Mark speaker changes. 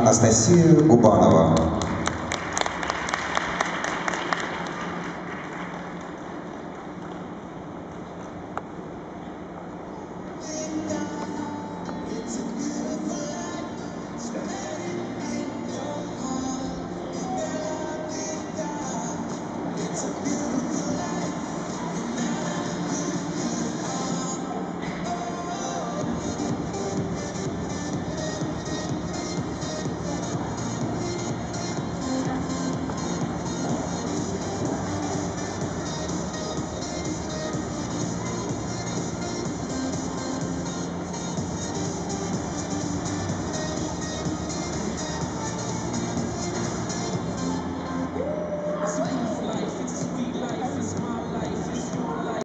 Speaker 1: Анастасия Губанова.